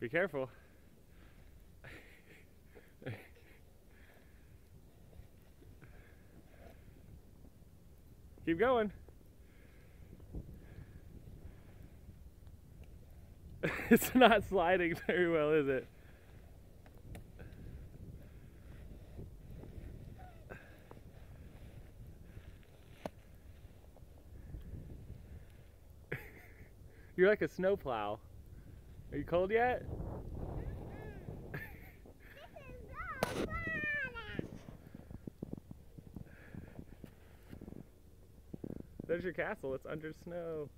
Be careful. Keep going. it's not sliding very well, is it? You're like a snowplow. Are you cold yet? There's your castle. It's under snow.